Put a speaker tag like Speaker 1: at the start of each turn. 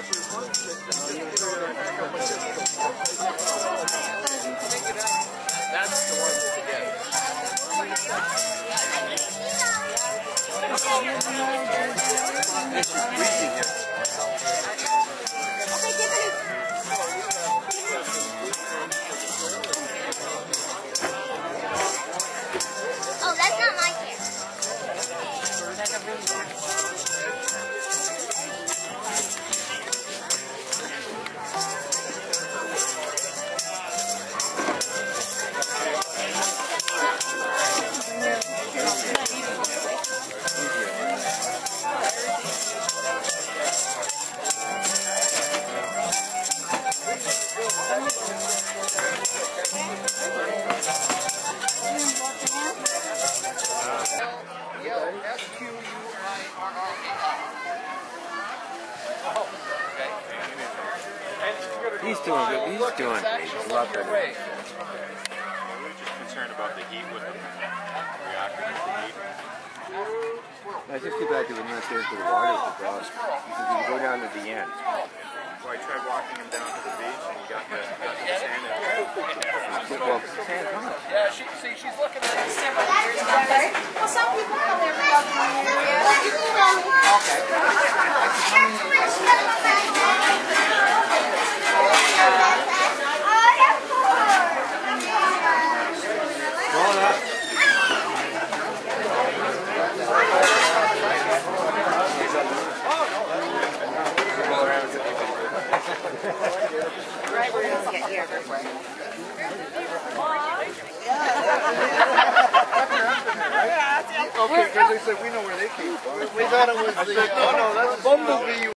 Speaker 1: That's the one to get.
Speaker 2: He's doing good. He's doing great. He's a lot better.
Speaker 3: We were just concerned about the heat with the reactor with the heat.
Speaker 2: It's just too bad that when you went there into the water with the dog, because you go down to the end.
Speaker 3: So I tried walking him down to the beach and he got the, got the sand in
Speaker 2: Well, sand.
Speaker 1: Yeah, she, see, she's looking at it.
Speaker 4: Well, some people come there for dog
Speaker 1: Okay, because they said we know where they came from.
Speaker 5: We thought it was the, oh no, that's uh, Bumblebee